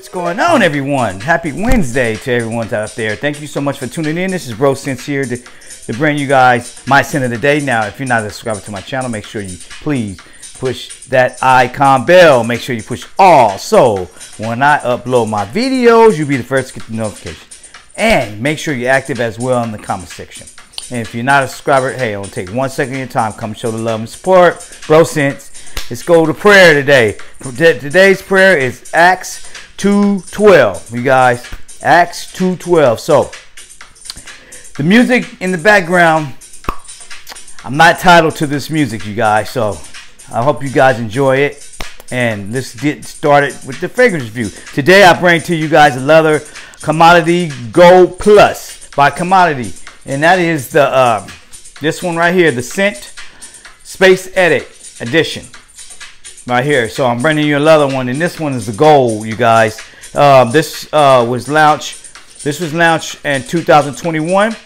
What's going on, everyone? Happy Wednesday to everyone out there. Thank you so much for tuning in. This is Breaux Sense here to, to bring you guys my sin of the day. Now, if you're not a subscriber to my channel, make sure you please push that icon bell. Make sure you push all. So when I upload my videos, you'll be the first to get the notification. And make sure you're active as well in the comment section. And if you're not a subscriber, hey, it'll take one second of your time. Come show the love and support. Breaux Sense. Let's go to prayer today. Today's prayer is Acts 2.12. You guys, Acts 2.12. So, the music in the background, I'm not titled to this music, you guys. So, I hope you guys enjoy it. And let's get started with the fragrance review. Today, I bring to you guys leather commodity Gold Plus by Commodity. And that is the uh, this one right here, the Scent Space Edit Edition right here. So I'm bringing you another one, and this one is the gold, you guys. Um, this uh, was launched. This was launched in 2021.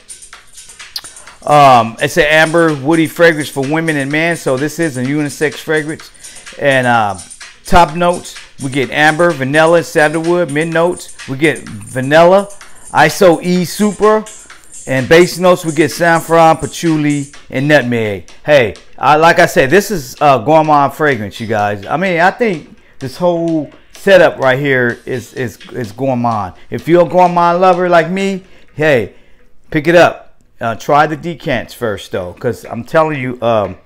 Um, it's an amber woody fragrance for women and men. So this is a unisex fragrance. And uh, top notes, we get amber, vanilla, sandalwood. Mid notes, we get vanilla, ISO E Super. And base notes, we get saffron, patchouli, and nutmeg. Hey, I, like I said, this is a gourmand fragrance, you guys. I mean, I think this whole setup right here is is is gourmand. If you're a gourmand lover like me, hey, pick it up. Uh, try the decants first, though, because I'm telling you, um,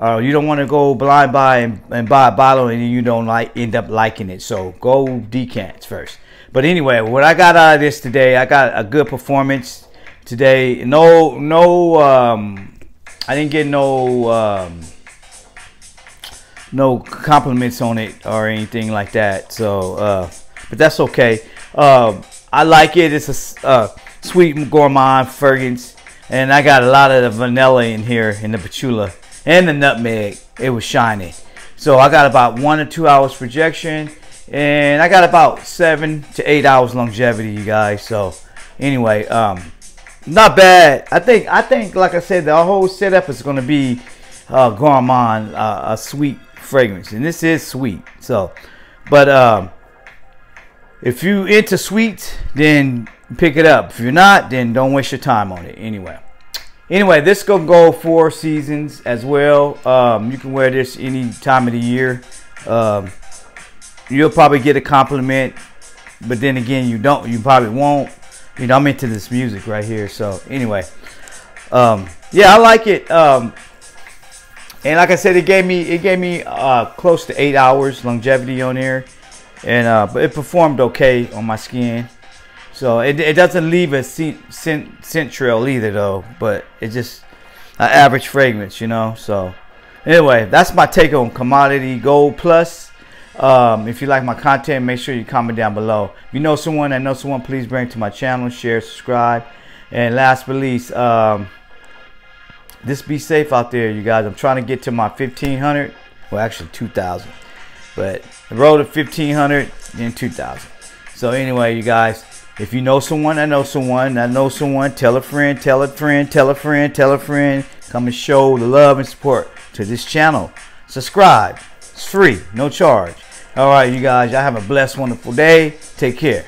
uh, you don't want to go blind buy and, and, buy a bottle and you don't like end up liking it. So go decants first. But anyway, what I got out of this today, I got a good performance today. No, no, um, I didn't get no, um, no compliments on it or anything like that. So, uh, but that's okay. Uh, I like it. It's a uh, sweet gourmand fragrance, and I got a lot of the vanilla in here in the patchouli and the nutmeg. It was shiny. So I got about one or two hours projection, and I got about seven to eight hours longevity, you guys. So anyway, um, not bad. I think I think like I said, the whole setup is going to be uh, gourmand, uh, a sweet fragrance, and this is sweet. So, but um, if you into sweets, then pick it up. If you're not, then don't waste your time on it. Anyway, anyway, this gonna go four seasons as well. Um, you can wear this any time of the year. Um, you'll probably get a compliment, but then again, you don't. You probably won't you know, I'm into this music right here. So anyway, um, yeah, I like it. Um, and like I said, it gave me it gave me uh, close to eight hours longevity on here, and uh, but it performed okay on my skin. So it, it doesn't leave a scent, scent, scent trail either though, but it's just an average fragrance, you know. So anyway, that's my take on Commodity Gold Plus. Um, if you like my content, make sure you comment down below. If you know someone that knows someone, please bring to my channel, share, subscribe. And last but least, um, just be safe out there, you guys. I'm trying to get to my 1500, well, actually 2000, but the road to 1500 and 2000. So anyway, you guys, if you know someone, I know someone, I know someone, tell a friend, tell a friend, tell a friend, tell a friend. Come and show the love and support to this channel. Subscribe. It's free, no charge. All right, you guys, y'all have a blessed, wonderful day. Take care.